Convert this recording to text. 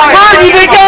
Ashley, do you think